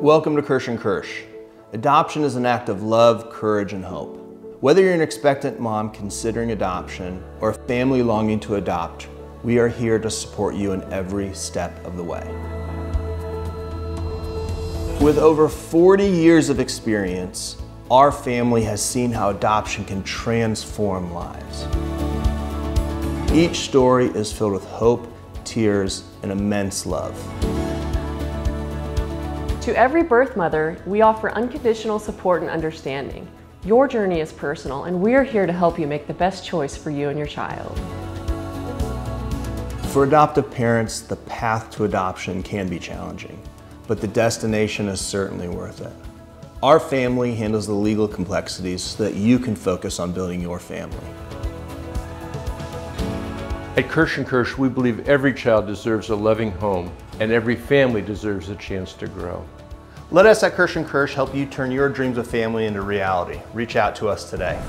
Welcome to Kirsh & Kirsh. Adoption is an act of love, courage, and hope. Whether you're an expectant mom considering adoption or a family longing to adopt, we are here to support you in every step of the way. With over 40 years of experience, our family has seen how adoption can transform lives. Each story is filled with hope, tears, and immense love. To every birth mother, we offer unconditional support and understanding. Your journey is personal, and we are here to help you make the best choice for you and your child. For adoptive parents, the path to adoption can be challenging, but the destination is certainly worth it. Our family handles the legal complexities so that you can focus on building your family. At Kirsh & Kirsh, we believe every child deserves a loving home and every family deserves a chance to grow. Let us at Kirsh & Kirsh help you turn your dreams of family into reality. Reach out to us today.